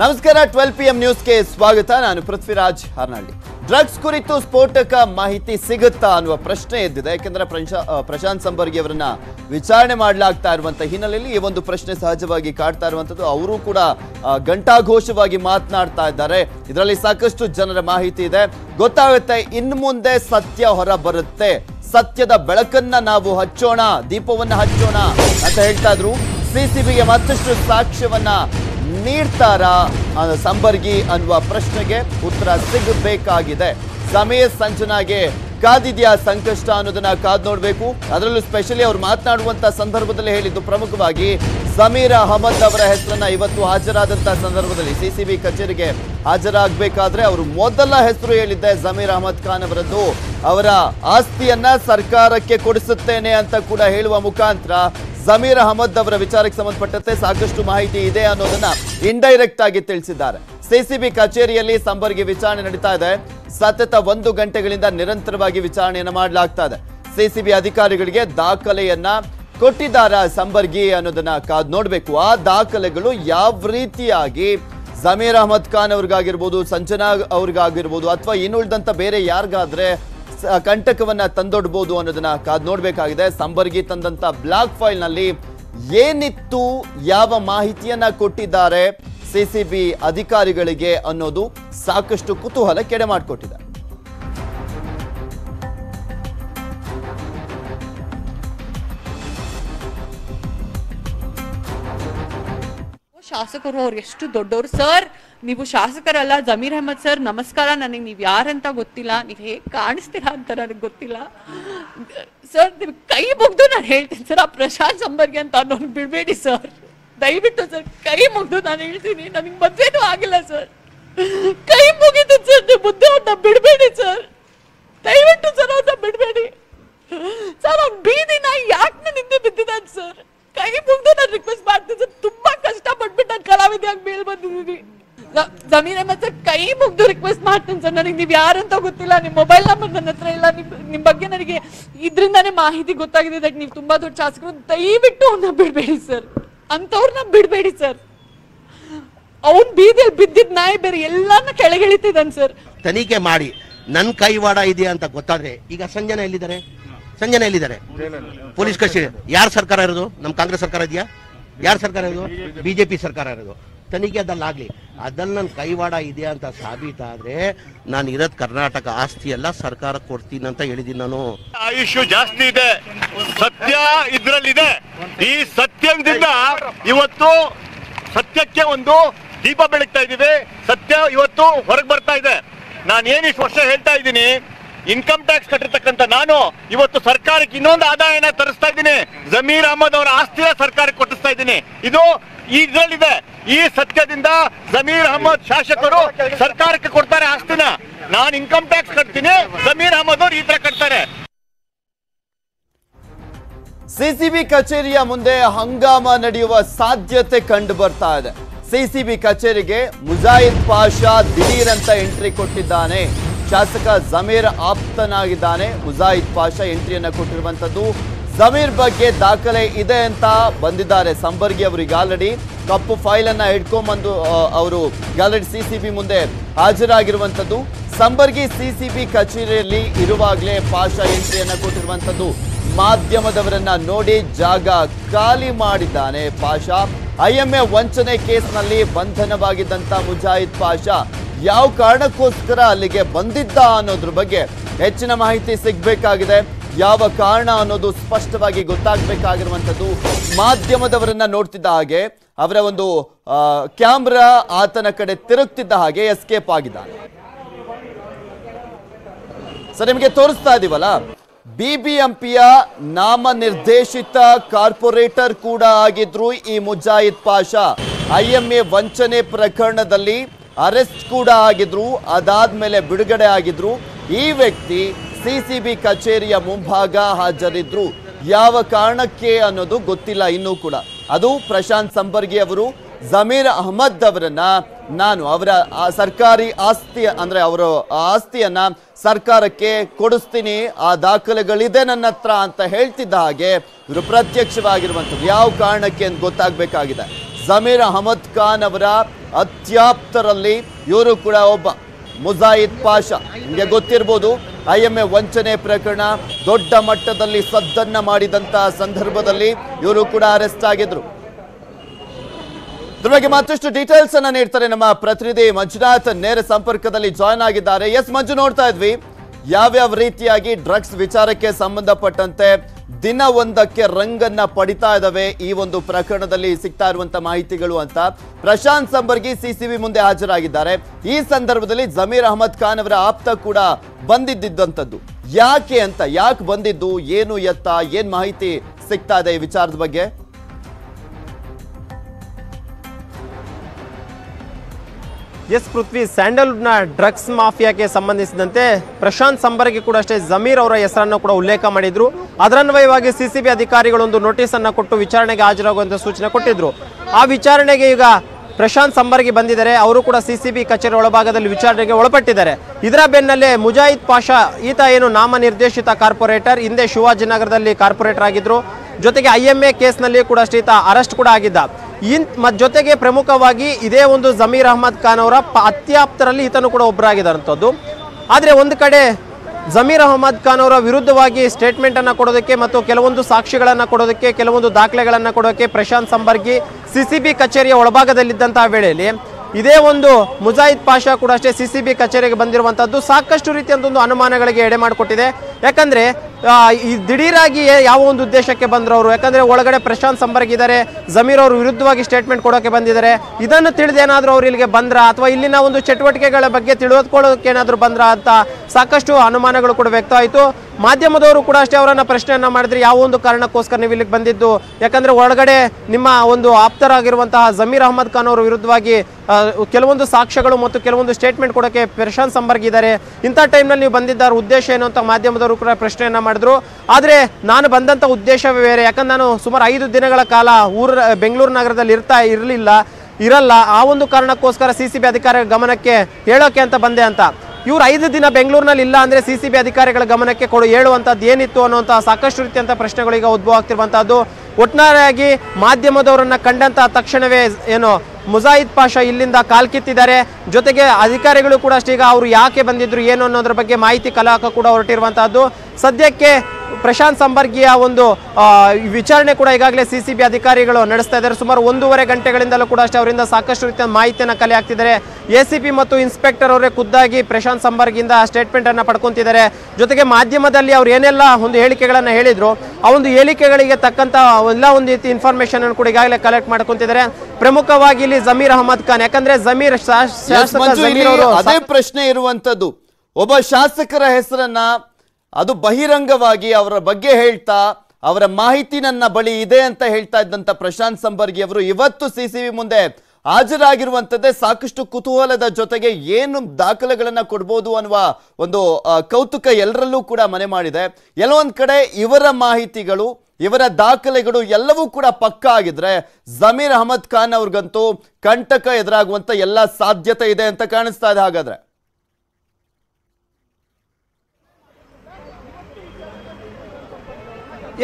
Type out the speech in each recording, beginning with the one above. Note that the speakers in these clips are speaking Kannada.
ನಮಸ್ಕಾರ ಟ್ವೆಲ್ ಪಿ ಎಂ ನ್ಯೂಸ್ಗೆ ಸ್ವಾಗತ. ನಾನು ಪೃಥ್ವಿರಾಜ್ ಹಾರ್ನಳ್ಳಿ. ಡ್ರಗ್ಸ್ ಕುರಿತು ಸ್ಫೋಟಕ ಮಾಹಿತಿ ಸಿಗುತ್ತಾ ಅನ್ನುವ ಪ್ರಶ್ನೆ ಎದ್ದಿದೆ. ಯಾಕೆಂದ್ರೆ ಪ್ರಶಾಂತ್ ಸಂಬರ್ಗಿ ಅವರನ್ನ ವಿಚಾರಣೆ ಮಾಡಲಾಗ್ತಾ ಇರುವಂತ ಹಿನ್ನೆಲೆಯಲ್ಲಿ ಈ ಒಂದು ಪ್ರಶ್ನೆ ಸಹಜವಾಗಿ ಕಾಡ್ತಾ ಇರುವಂತದ್ದು. ಅವರು ಕೂಡ ಘಂಟಾಘೋಷವಾಗಿ ಮಾತನಾಡ್ತಾ ಇದ್ದಾರೆ. ಇದರಲ್ಲಿ ಸಾಕಷ್ಟು ಜನರ ಮಾಹಿತಿ ಇದೆ. ಗೊತ್ತಾಗುತ್ತೆ ಇನ್ನು ಮುಂದೆ ಸತ್ಯ ಹೊರ ಬರುತ್ತೆ. ಸತ್ಯದ ಬೆಳಕನ್ನ ನಾವು ಹಚ್ಚೋಣ, ದೀಪವನ್ನ ಹಚ್ಚೋಣ ಅಂತ ಹೇಳ್ತಾ ಇದ್ರು. ಸಿಸಿಬಿಗೆ ಮತ್ತಷ್ಟು ಸಾಕ್ಷ್ಯವನ್ನ ನೀಡ್ತಾರಾ ಸಂಬರ್ಗಿ ಅನ್ನುವ ಪ್ರಶ್ನೆಗೆ ಉತ್ತರ ಸಿಗಬೇಕಾಗಿದೆ. ಸಮಯ ಸಂಜನಾಗೆ ಕಾದಿದ್ಯಾ ಸಂಕಷ್ಟ ಅನ್ನೋದನ್ನ ಕಾದ್ ನೋಡ್ಬೇಕು. ಅದರಲ್ಲೂ ಸ್ಪೆಷಲಿ ಅವ್ರು ಮಾತನಾಡುವಂತ ಸಂದರ್ಭದಲ್ಲಿ ಹೇಳಿದ್ದು ಪ್ರಮುಖವಾಗಿ ಸಮೀರ್ ಅಹಮದ್ ಅವರ ಹೆಸರನ್ನ ಇವತ್ತು ಹಾಜರಾದಂತಹ ಸಂದರ್ಭದಲ್ಲಿ ಸಿಸಿಬಿ ಕಚೇರಿಗೆ ಹಾಜರಾಗಬೇಕಾದ್ರೆ ಅವರು ಮೊದಲ ಹೆಸರು ಹೇಳಿದ್ದೆ ಜಮೀರ್ ಅಹಮದ್ ಖಾನ್ ಅವರದ್ದು. ಅವರ ಆಸ್ತಿಯನ್ನ ಸರ್ಕಾರಕ್ಕೆ ಕೊಡಿಸುತ್ತೇನೆ ಅಂತ ಕೂಡ ಹೇಳುವ ಮುಖಾಂತರ ಸಮೀರ್ ಅಹಮದ್ ಅವರ ವಿಚಾರಕ್ಕೆ ಸಂಬಂಧಪಟ್ಟಂತೆ ಸಾಕಷ್ಟು ಮಾಹಿತಿ ಇದೆ ಅನ್ನೋದನ್ನ ಇಂಡೈರೆಕ್ಟ್ ಆಗಿ ತಿಳಿಸಿದ್ದಾರೆ. ಸಿಸಿಬಿ ಕಚೇರಿಯಲ್ಲಿ ಸಂಬರ್ಗಿ ವಿಚಾರಣೆ ನಡೀತಾ ಇದೆ. ಸತತ ಒಂದು ಗಂಟೆಗಳಿಂದ ನಿರಂತರವಾಗಿ ವಿಚಾರಣೆಯನ್ನು ಮಾಡಲಾಗ್ತಾ ಇದೆ ಸಿಸಿಬಿ ಅಧಿಕಾರಿಗಳಿಗೆ ದಾಖಲೆಯನ್ನ ಕೊಟ್ಟಿದ್ದಾರ ಸಂಬರ್ಗಿ ಅನ್ನೋದನ್ನ ಕಾದ್ ನೋಡಬೇಕು. ಆ ದಾಖಲೆಗಳು ಯಾವ ರೀತಿಯಾಗಿ ಜಮೀರ್ ಅಹಮದ್ ಖಾನ್ ಅವ್ರಿಗಾಗಿರ್ಬೋದು, ಸಂಜನಾ ಅವ್ರಿಗಾಗಿರ್ಬೋದು, ಅಥವಾ ಇನ್ನುಳಿದಂತ ಬೇರೆ ಯಾರಿಗಾದ್ರೆ ಕಂಟಕವನ್ನ ತಂದೊಡ್ಬೋದು ಅನ್ನೋದನ್ನ ಕಾದ್ ನೋಡ್ಬೇಕಾಗಿದೆ. ಸಂಬರ್ಗಿ ತಂದಂತ ಬ್ಲಾಕ್ ಫೈಲ್ನಲ್ಲಿ ಏನಿತ್ತು, ಯಾವ ಮಾಹಿತಿಯನ್ನ ಕೊಟ್ಟಿದ್ದಾರೆ ಸಿಸಿಬಿ ಅಧಿಕಾರಿಗಳಿಗೆ ಅನ್ನೋದು ಸಾಕಷ್ಟು ಕುತೂಹಲ ಕೆಡೆ ಮಾಡಿಕೊಟ್ಟಿದೆ ಶಾಸಕರು ಅವ್ರು ಎಷ್ಟು ದೊಡ್ಡವರು. ಸರ್, ನೀವು ಶಾಸಕರಲ್ಲ, ಜಮೀರ್ ಅಹಮದ್ ಸರ್, ನಮಸ್ಕಾರ, ನನಗೆ ನೀವು ಯಾರಂತ ಗೊತ್ತಿಲ್ಲ. ನೀವು ಹೇಗೆ ಕಾಣಿಸ್ತೀರಾ ಅಂತ ನನಗೆ ಗೊತ್ತಿಲ್ಲ. ಸರ್ ನೀವು ಕೈ ಮುಗ್ದು ನಾನು ಹೇಳ್ತೀನಿ ಸರ್, ಆ ಪ್ರಶಾಂತ್ ಸಂಬರ್ಗೆ ಅಂತ ಅನ್ನೋನು ಬಿಡಬೇಡಿ ಸರ್. ದಯವಿಟ್ಟು ಸರ್, ಕೈ ಮುಗಿದು ನಾನು ಹೇಳ್ತೀನಿ, ನನಗೆ ಮದ್ವೆನೂ ಆಗಿಲ್ಲ ಸರ್. ಕೈ ಮುಗಿದು ಸರ್, ನೀವು ಮುದ್ದೆ ಅವ್ರನ್ನ ಬಿಡಬೇಡಿ ಸರ್. ದಯವಿಟ್ಟು ಸರ್ ಅವ್ರನ್ನ ಬಿಡಬೇಡಿ. ಸರ್ ಅವ್ನ ಬೀದಿ ನಾ ಯಾಕೆ ನಾನು ಹಿಂದೆ ಬಿದ್ದಿದ್ದಾನೆ ಸರ್? ಕೈ ಮುಗಿದು ನಾನು ರಿಕ್ವೆಸ್ಟ್ ಮಾಡ್ತೀನಿ ಸರ್, ತುಂಬಾ ಕಷ್ಟ ಪಟ್ಬಿಟ್ಟು ನಾನು ಕಲಾವಿದೆಯಾಗಿ ಮೇಲ್ ಬಂದಿದ್ದೀನಿ. ಜಮೀರ್ ಅಹಮದ್ ಸರ್, ಕೈ ಮುಗ್ದು ರಿಕ್ವೆಸ್ಟ್ ಮಾಡ್ತೀನಿ ಸರ್, ನನಗೆ ನೀವು ಯಾರಂತ ಗೊತ್ತಿಲ್ಲ ನಿಮ್ಮ ಮೊಬೈಲ್ ನಂಬರ್ ನನ್ನ ಹತ್ರ ಇಲ್ಲ, ನಿಮ್ ನಿಮ್ಮ ಬಗ್ಗೆ ನನಗೆ ಇದರಿಂದಾನೇ ಮಾಹಿತಿ ಗೊತ್ತಾಗಿದೆ ದಟ್ ನೀವು ತುಂಬಾ ದೊಡ್ಡ ಶಾಸಕರು, ದಯವಿಟ್ಟು ಅವನ್ನ ಬಿಡಬೇಡಿ ಸರ್. ಅಂಥವ್ರನ್ನ ಬಿಡಬೇಡಿ ಸರ್. ಅವನ್ ಬೀದಿಯಲ್ಲಿ ಬಿದ್ದಿದ್ ನಾಯಿ ಬೇರೆ ಎಲ್ಲಾನ ಕೆಳಗಿಳಿತಿದ್ದಾನೆ ಸರ್. ತನಿಖೆ ಮಾಡಿ. ನನ್ನ ಕೈವಾಡ ಇದೆಯಾ ಅಂತ ಗೊತ್ತಾದ್ರೆ ಈಗ ಸಂಜನ ಎಲ್ಲಿದ್ದಾರೆ? ಸಂಜನ ಎಲ್ಲಿದ್ದಾರೆ? ಪೊಲೀಸ್ ಕಚೇರಿ. ಯಾರ ಸರ್ಕಾರ ಇರೋದು? ನಮ್ಮ ಕಾಂಗ್ರೆಸ್ ಸರ್ಕಾರ ಇದೆಯಾ? ಯಾರ ಸರ್ಕಾರ ಇರೋದು? ಬಿಜೆಪಿ ಸರ್ಕಾರ ಇರೋದು. ತನಿಖೆ ಅದಲ್ಲಾಗಲಿ. ಅದನ್ನು ನನ್ನ ಕೈವಾಡ ಇದೆ ಅಂತ ಸಾಬೀತಾದ್ರೆ ನಾನು ಇರೋದು ಕರ್ನಾಟಕ ಆಸ್ತಿ ಎಲ್ಲ ಸರ್ಕಾರ ಕೊಡ್ತೀನಿ ಅಂತ ಹೇಳಿದ್ದೀನಿ ನಾನು. ಆಯುಷ್ ಜಾಸ್ತಿ ಇದೆ. ಸತ್ಯ ಇದ್ರಲ್ಲಿದೆ. ಈ ಸತ್ಯದಿಂದ ಇವತ್ತು ಸತ್ಯಕ್ಕೆ ಒಂದು ದೀಪ ಬೆಳಗ್ತಾ ಇದ್ದೀವಿ. ಸತ್ಯ ಇವತ್ತು ಹೊರಗೆ ಬರ್ತಾ ಇದೆ. ನಾನು ಏನಿಷ್ಟು ವರ್ಷ ಹೇಳ್ತಾ ಇದ್ದೀನಿ ಇನ್ಕಮ್ ಟ್ಯಾಕ್ಸ್ ಕಟ್ಟಿರ್ತಕ್ಕಂಥ ನಾನು ಇವತ್ತು ಸರ್ಕಾರಕ್ಕೆ ಇನ್ನೊಂದು ಆದಾಯನ ತರಿಸ್ತಾ ಇದ್ದೀನಿ. ಜಮೀರ್ ಅಹಮದ್ ಅವರ ಆಸ್ತಿಯ ಸರ್ಕಾರಕ್ಕೆ ಕೊಟ್ಟಿಸ್ತಾ ಇದ್ದೀನಿ. ಇದು ಇದ್ರಲ್ಲಿದೆ ಈ ಸತ್ಯದಿಂದ ಜಮೀರ್ ಅಹಮದ್ ಶಾಸಕರು ಸರ್ಕಾರಕ್ಕೆ ಕೊಡ್ತಾರೆ ಆಸ್ತಿನ. ನಾನು ಇನ್ಕಮ್ ಟ್ಯಾಕ್ಸ್ ಕಟ್ತೀನಿ, ಜಮೀರ್ ಅಹಮದ್ ಅವರು ಈ ತರ ಕಟ್ತಾರೆ. ಸಿಸಿಬಿ ಕಚೇರಿಯ ಮುಂದೆ ಹಂಗಾಮ ನಡೆಯುವ ಸಾಧ್ಯತೆ ಕಂಡು ಬರ್ತಾ ಇದೆ. ಸಿಸಿಬಿ ಕಚೇರಿಗೆ ಮುಜಾಹಿದ್ ಪಾಷಾ ದಿಢೀರ್ ಅಂತ ಎಂಟ್ರಿ ಕೊಟ್ಟಿದ್ದಾನೆ. ಶಾಸಕ ಜಮೀರ್ ಆಪ್ತನಾಗಿದ್ದಾನೆ. ಮುಜಾಹಿದ್ ಪಾಷಾ ಎಂಟ್ರಿಯನ್ನ ಕೊಟ್ಟಿರುವಂತದ್ದು ಜಮೀರ್ ಬಗ್ಗೆ ದಾಖಲೆ ಇದೆ ಅಂತ ಬಂದಿದ್ದಾರೆ. ಸಂಬರ್ಗಿ ಅವರಿಗೆ ಆಲ್ರೆಡಿ ಕಪ್ಪು ಫೈಲ್ ಅನ್ನ ಹಿಡ್ಕೊಂಡ್ಬಂದು ಅವರು ಸಿ ಬಿ ಮುಂದೆ ಹಾಜರಾಗಿರುವಂತದ್ದು. ಸಂಬರ್ಗಿ ಬಿ ಕಚೇರಿಯಲ್ಲಿ ಇರುವಾಗಲೇ ಪಾಶ ಎಂಟ್ರಿಯನ್ನ ಕೊಟ್ಟಿರುವಂತದ್ದು. ಮಾಧ್ಯಮದವರನ್ನ ನೋಡಿ ಜಾಗ ಖಾಲಿ ಮಾಡಿದ್ದಾನೆ ಪಾಷಾ. ಐಎಂಎ ವಂಚನೆ ಕೇಸ್ನಲ್ಲಿ ಬಂಧನವಾಗಿದ್ದಂತ ಮುಜಾಹಿದ್ ಪಾಷಾ ಯಾವ ಕಾರಣಕ್ಕೋಸ್ಕರ ಅಲ್ಲಿಗೆ ಬಂದಿದ್ದ ಅನ್ನೋದ್ರ ಬಗ್ಗೆ ಹೆಚ್ಚಿನ ಮಾಹಿತಿ ಸಿಗ್ಬೇಕಾಗಿದೆ. ಯಾವ ಕಾರಣ ಅನ್ನೋದು ಸ್ಪಷ್ಟವಾಗಿ ಗೊತ್ತಾಗಬೇಕಾಗಿರುವಂಥದ್ದು. ಮಾಧ್ಯಮದವರನ್ನ ನೋಡ್ತಿದ್ದ ಹಾಗೆ, ಅವರ ಒಂದು ಕ್ಯಾಮ್ರಾ ಆತನ ಕಡೆ ತಿರುಗ್ತಿದ್ದ ಹಾಗೆ ಎಸ್ಕೇಪ್ ಆಗಿದ್ದಾನೆ. ಸರ್ ನಿಮಗೆ ತೋರಿಸ್ತಾ ಇದೀವಲ್ಲ ಬಿಬಿಎಂಪಿಯ ನಾಮನಿರ್ದೇಶಿತ ಕಾರ್ಪೊರೇಟರ್ ಕೂಡ ಆಗಿದ್ರು ಈ ಮುಜಾಹಿದ್ ಪಾಷಾ. ಐಎಂಎ ವಂಚನೆ ಪ್ರಕರಣದಲ್ಲಿ ಅರೆಸ್ಟ್ ಕೂಡ ಆಗಿದ್ರು, ಅದಾದ್ಮೇಲೆ ಬಿಡುಗಡೆ ಆಗಿದ್ರು. ಈ ವ್ಯಕ್ತಿ ಸಿಸಿಬಿ ಕಚೇರಿಯ ಮುಂಭಾಗ ಹಾಜರಿದ್ರು. ಯಾವ ಕಾರಣಕ್ಕೆ ಅನ್ನೋದು ಗೊತ್ತಿಲ್ಲ ಇನ್ನೂ ಕೂಡ. ಅದು ಪ್ರಶಾಂತ್ ಸಂಬರ್ಗಿ ಅವರು, ಜಮೀರ್ ಅಹಮದ್ ಅವರನ್ನ ನಾನು ಅವರ ಸರ್ಕಾರಿ ಆಸ್ತಿ, ಅಂದ್ರೆ ಅವರ ಆಸ್ತಿಯನ್ನ ಸರ್ಕಾರಕ್ಕೆ ಕೊಡಿಸ್ತೀನಿ, ಆ ದಾಖಲೆಗಳಿದೆ ನನ್ನ ಹತ್ರ ಅಂತ ಹೇಳ್ತಿದ್ದ ಹಾಗೆ ಇವರು ಪ್ರತ್ಯಕ್ಷವಾಗಿರುವಂಥದ್ದು. ಯಾವ ಕಾರಣಕ್ಕೆ ಅಂತ ಗೊತ್ತಾಗಬೇಕಾಗಿದೆ. ಜಮೀರ್ ಅಹಮದ್ ಖಾನ್ ಅವರ ಅತ್ಯಾಪ್ತರಲ್ಲಿ ಇವರು ಕೂಡ ಒಬ್ಬ ಮುಜಾಹಿದ್ ಪಾಷಾ, ನಿಮಗೆ ಗೊತ್ತಿರ್ಬೋದು ಐ ಎಂ ಎ ವಂಚನೆ ಪ್ರಕರಣ ದೊಡ್ಡ ಮಟ್ಟದಲ್ಲಿ ಸದ್ದನ್ನ ಮಾಡಿದಂತ ಸಂದರ್ಭದಲ್ಲಿ ಇವರು ಕೂಡ ಅರೆಸ್ಟ್ ಆಗಿದ್ರು. ಇದ್ರ ಬಗ್ಗೆ ಮತ್ತಷ್ಟು ಡೀಟೇಲ್ಸ್ ಅನ್ನ ನೀಡ್ತಾರೆ ನಮ್ಮ ಪ್ರತಿನಿಧಿ ಮಂಜುನಾಥ್. ನೇರ ಸಂಪರ್ಕದಲ್ಲಿ ಜಾಯ್ನ್ ಆಗಿದ್ದಾರೆ. ಎಸ್ ಮಂಜು ನೋಡ್ತಾ ಇದ್ವಿ. ಯಾವ್ಯಾವ ರೀತಿಯಾಗಿ ಡ್ರಗ್ಸ್ ವಿಚಾರಕ್ಕೆ ಸಂಬಂಧಪಟ್ಟಂತೆ ದಿನ ಒಂದಕ್ಕೆ ರಂಗನ್ನ ಪಡಿತಾ ಇದ್ದಾವೆ. ಈ ಒಂದು ಪ್ರಕರಣದಲ್ಲಿ ಸಿಗ್ತಾ ಇರುವಂತ ಮಾಹಿತಿಗಳು ಅಂತ ಪ್ರಶಾಂತ್ ಸಂಬರ್ಗಿ ಸಿಸಿಬಿ ಮುಂದೆ ಹಾಜರಾಗಿದ್ದಾರೆ. ಈ ಸಂದರ್ಭದಲ್ಲಿ ಜಮೀರ್ ಅಹಮದ್ ಖಾನ್ ಅವರ ಆಪ್ತ ಕೂಡ ಬಂದಿದ್ದಂಥದ್ದು ಯಾಕೆ ಅಂತ, ಯಾಕೆ ಬಂದಿದ್ದು, ಏನು ಎತ್ತ, ಏನ್ ಮಾಹಿತಿ ಸಿಗ್ತಾ ಇದೆ ಈ ವಿಚಾರದ ಬಗ್ಗೆ? ಎಸ್ ಪೃಥ್ವಿ, ಸ್ಯಾಂಡಲ್ವುಡ್ನ ಡ್ರಗ್ಸ್ ಮಾಫಿಯಾಕ್ಕೆ ಸಂಬಂಧಿಸಿದಂತೆ ಪ್ರಶಾಂತ್ ಸಂಬರ್ಗೆ ಕೂಡ ಅಷ್ಟೇ ಜಮೀರ್ ಅವರ ಹೆಸರನ್ನು ಕೂಡ ಉಲ್ಲೇಖ ಮಾಡಿದ್ರು. ಅದರನ್ವಯವಾಗಿ ಸಿಸಿಬಿ ಅಧಿಕಾರಿಗಳು ಒಂದು ನೋಟಿಸ್ ಅನ್ನು ಕೊಟ್ಟು ವಿಚಾರಣೆಗೆ ಹಾಜರಾಗುವಂತ ಸೂಚನೆ ಕೊಟ್ಟಿದ್ರು. ಆ ವಿಚಾರಣೆಗೆ ಈಗ ಪ್ರಶಾಂತ್ ಸಂಬರ್ಗಿ ಬಂದಿದ್ದಾರೆ. ಅವರು ಕೂಡ ಸಿಸಿಬಿ ಕಚೇರಿ ಒಳಭಾಗದಲ್ಲಿ ವಿಚಾರಣೆಗೆ ಒಳಪಟ್ಟಿದ್ದಾರೆ. ಇದರ ಬೆನ್ನಲ್ಲೇ ಮುಜಾಹಿದ್ ಪಾಷಾ, ಈತ ಏನು ನಾಮನಿರ್ದೇಶಿತ ಕಾರ್ಪೊರೇಟರ್, ಹಿಂದೆ ಶಿವಾಜಿನಗರದಲ್ಲಿ ಕಾರ್ಪೊರೇಟರ್ ಆಗಿದ್ರು. ಜೊತೆಗೆ ಐ ಎಂ ಎ ಕೇಸ್ನಲ್ಲಿ ಕೂಡ ಅಷ್ಟೇ ಈತ ಅರೆಸ್ಟ್ ಕೂಡ ಆಗಿದ್ದ. ಇನ್ ಮತ್ ಜೊತೆಗೆ ಪ್ರಮುಖವಾಗಿ ಇದೇ ಒಂದು ಜಮೀರ್ ಅಹಮದ್ ಖಾನ್ ಅವರ ಅತ್ಯಾಪ್ತರಲ್ಲಿ ಈತನು ಕೂಡ ಒಬ್ಬರಾಗಿದ್ದಾರಂಥದ್ದು ಆದರೆ ಒಂದು ಕಡೆ ಜಮೀರ್ ಅಹಮದ್ ಖಾನ್ ಅವರ ವಿರುದ್ಧವಾಗಿ ಸ್ಟೇಟ್ಮೆಂಟನ್ನು ಕೊಡೋದಕ್ಕೆ ಮತ್ತು ಕೆಲವೊಂದು ಸಾಕ್ಷಿಗಳನ್ನು ಕೊಡೋದಕ್ಕೆ, ಕೆಲವೊಂದು ದಾಖಲೆಗಳನ್ನು ಕೊಡೋಕ್ಕೆ ಪ್ರಶಾಂತ್ ಸಂಬರ್ಗಿ ಬಿ ಕಚೇರಿಯ ಒಳಭಾಗದಲ್ಲಿದ್ದಂತಹ ವೇಳೆಯಲ್ಲಿ ಇದೇ ಒಂದು ಮುಜಾಹಿದ್ ಪಾಷಾ ಕೂಡ ಅಷ್ಟೇ ಸಿಸಿಬಿ ಕಚೇರಿಗೆ ಬಂದಿರುವಂತದ್ದು ಸಾಕಷ್ಟು ಒಂದು ಅನುಮಾನಗಳಿಗೆ ಎಡೆ ಮಾಡಿಕೊಟ್ಟಿದೆ. ಯಾಕಂದ್ರೆ ಈ ದಿಢೀರಾಗಿ ಯಾವ ಒಂದು ಉದ್ದೇಶಕ್ಕೆ ಬಂದ್ರು ಅವರು ಯಾಕಂದ್ರೆ ಒಳಗಡೆ ಪ್ರಶಾಂತ್ ಸಂಬರ್ಗ್ ಇದ್ದಾರೆ ಜಮೀರ್ ಅವರು ವಿರುದ್ಧವಾಗಿ ಸ್ಟೇಟ್ಮೆಂಟ್ ಕೊಡೋಕೆ ಬಂದಿದ್ದಾರೆ. ಇದನ್ನು ತಿಳಿದೇನಾದ್ರೂ ಅವರು ಇಲ್ಲಿಗೆ ಬಂದ್ರ? ಅಥವಾ ಇಲ್ಲಿನ ಒಂದು ಚಟುವಟಿಕೆಗಳ ಬಗ್ಗೆ ತಿಳಿದುಕೊಳ್ಳೋಕೆ ಏನಾದರೂ ಬಂದ್ರ ಅಂತ ಸಾಕಷ್ಟು ಅನುಮಾನಗಳು ಕೂಡ ವ್ಯಕ್ತ ಆಯಿತು ಮಾಧ್ಯಮದವರು ಕೂಡ ಅಷ್ಟೇ ಅವರನ್ನ ಪ್ರಶ್ನೆಯನ್ನು ಮಾಡಿದ್ರೆ ಯಾವ ಒಂದು ಕಾರಣಕ್ಕೋಸ್ಕರ ನೀವು ಇಲ್ಲಿಗೆ ಬಂದಿದ್ದು? ಯಾಕಂದ್ರೆ ಒಳಗಡೆ ನಿಮ್ಮ ಒಂದು ಆಪ್ತರಾಗಿರುವಂತಹ ಜಮೀರ್ ಅಹಮದ್ ಖಾನ್ ಅವರ ವಿರುದ್ಧವಾಗಿ ಕೆಲವೊಂದು ಸಾಕ್ಷ್ಯಗಳು ಮತ್ತು ಕೆಲವೊಂದು ಸ್ಟೇಟ್ಮೆಂಟ್ ಕೊಡೋಕೆ ಪ್ರಶಾಂತ್ ಸಂಬರ್ಗ್ ಇದ್ದಾರೆ. ಇಂಥ ಟೈಮ್ನಲ್ಲಿ ನೀವು ಬಂದಿದ್ದಾರ, ಉದ್ದೇಶ ಏನು ಅಂತ ಮಾಧ್ಯಮದವರು ಕೂಡ ಪ್ರಶ್ನೆಯನ್ನು ಮಾಡಿದ್ರು. ಆದರೆ ನಾನು ಬಂದಂಥ ಉದ್ದೇಶವೇ ಬೇರೆ. ಯಾಕಂದ್ರೆ ನಾನು ಸುಮಾರು ಐದು ದಿನಗಳ ಕಾಲ ಊರ, ಬೆಂಗಳೂರು ನಗರದಲ್ಲಿ ಇರ್ತಾ ಇರಲಿಲ್ಲ, ಇರಲ್ಲ. ಆ ಒಂದು ಕಾರಣಕ್ಕೋಸ್ಕರ ಸಿ ಸಿ ಬಿ ಅಧಿಕಾರಿಗಳ ಗಮನಕ್ಕೆ ಹೇಳೋಕೆ ಅಂತ ಬಂದೆ ಅಂತ. ಇವ್ರು ಐದು ದಿನ ಬೆಂಗಳೂರಿನಲ್ಲಿ ಇಲ್ಲ ಅಂದರೆ ಸಿ ಸಿ ಬಿ ಅಧಿಕಾರಿಗಳ ಗಮನಕ್ಕೆ ಕೊಡು, ಹೇಳುವಂಥದ್ದು ಏನಿತ್ತು ಅನ್ನುವಂಥ ಸಾಕಷ್ಟು ರೀತಿಯಂಥ ಪ್ರಶ್ನೆಗಳು ಈಗ ಉದ್ಭವ ಆಗ್ತಿರುವಂಥದ್ದು. ಒಟ್ಟಾರೆಯಾಗಿ ಮಾಧ್ಯಮದವರನ್ನ ಕಂಡಂತ ತಕ್ಷಣವೇ ಏನು ಮುಜಾಹಿದ್ ಪಾಷಾ ಇಲ್ಲಿಂದ ಕಾಲ್ಕಿತ್ತಿದ್ದಾರೆ ಜೊತೆಗೆ ಅಧಿಕಾರಿಗಳು ಕೂಡ ಅಷ್ಟೀಗ ಅವರು ಯಾಕೆ ಬಂದಿದ್ರು, ಏನು ಅನ್ನೋದ್ರ ಬಗ್ಗೆ ಮಾಹಿತಿ ಕಲಾಕ ಕೂಡ ಹೊರಟಿರುವಂತಹದ್ದು ಸದ್ಯಕ್ಕೆ ಪ್ರಶಾಂತ್ ಸಂಬರ್ಗಿಯ ಒಂದು ವಿಚಾರಣೆ ಕೂಡ ಈಗಾಗಲೇ ಸಿ ಸಿ ಬಿ ಅಧಿಕಾರಿಗಳು ನಡೆಸ್ತಾ ಇದ್ದಾರೆ. ಸುಮಾರು ಒಂದೂವರೆ ಗಂಟೆಗಳಿಂದಲೂ ಕೂಡ ಅಷ್ಟೇ ಅವರಿಂದ ಸಾಕಷ್ಟು ರೀತಿಯ ಮಾಹಿತಿಯನ್ನು ಕಲೆ ಹಾಕ್ತಿದ್ದಾರೆ. ಎ ಸಿ ಪಿ ಮತ್ತು ಇನ್ಸ್ಪೆಕ್ಟರ್ ಅವರೇ ಖುದ್ದಾಗಿ ಪ್ರಶಾಂತ್ ಸಂಬರ್ಗಿಂದ ಸ್ಟೇಟ್ಮೆಂಟ್ ಪಡ್ಕೊತಿದ್ದಾರೆ ಪಡ್ಕೊಂತಿದ್ದಾರೆ. ಜೊತೆಗೆ ಮಾಧ್ಯಮದಲ್ಲಿ ಅವರು ಏನೆಲ್ಲ ಒಂದು ಹೇಳಿಕೆಗಳನ್ನು ಹೇಳಿದ್ರು ಆ ಒಂದು ಹೇಳಿಕೆಗಳಿಗೆ ತಕ್ಕಂತ ಎಲ್ಲ ಒಂದು ರೀತಿ ಇನ್ಫಾರ್ಮೇಷನ್ ಅನ್ನು ಕೂಡ ಈಗಾಗಲೇ ಕಲೆಕ್ಟ್ ಮಾಡ್ಕೊಂತಿದ್ದಾರೆ. ಪ್ರಮುಖವಾಗಿ ಇಲ್ಲಿ ಜಮೀರ್ ಅಹಮದ್ ಖಾನ್ ಯಾಕಂದ್ರೆ ಜಮೀರ್ ಅದೇ ಪ್ರಶ್ನೆ ಇರುವಂತದ್ದು. ಒಬ್ಬ ಶಾಸಕರ ಹೆಸರನ್ನ ಅದು ಬಹಿರಂಗವಾಗಿ ಅವರ ಬಗ್ಗೆ ಹೇಳ್ತಾ, ಅವರ ಮಾಹಿತಿ ನನ್ನ ಬಳಿ ಇದೆ ಅಂತ ಹೇಳ್ತಾ ಇದ್ದಂತ ಪ್ರಶಾಂತ್ ಸಂಬರ್ಗಿ ಅವರು ಇವತ್ತು ಸಿ ಸಿ ಮುಂದೆ ಹಾಜರಾಗಿರುವಂಥದ್ದೇ ಸಾಕಷ್ಟು ಕುತೂಹಲದ ಜೊತೆಗೆ ಏನು ದಾಖಲೆಗಳನ್ನು ಕೊಡ್ಬೋದು ಅನ್ನುವ ಒಂದು ಕೌತುಕ ಎಲ್ಲರಲ್ಲೂ ಕೂಡ ಮನೆ ಮಾಡಿದೆ. ಎಲ್ಲೊಂದು ಕಡೆ ಇವರ ಮಾಹಿತಿಗಳು, ಇವರ ದಾಖಲೆಗಳು ಎಲ್ಲವೂ ಕೂಡ ಪಕ್ಕ ಆಗಿದ್ರೆ ಜಮೀರ್ ಅಹಮದ್ ಖಾನ್ ಅವ್ರಿಗಂತೂ ಕಂಟಕ ಎದುರಾಗುವಂತ ಎಲ್ಲ ಸಾಧ್ಯತೆ ಇದೆ ಅಂತ ಕಾಣಿಸ್ತಾ ಇದೆ ಹಾಗಾದ್ರೆ.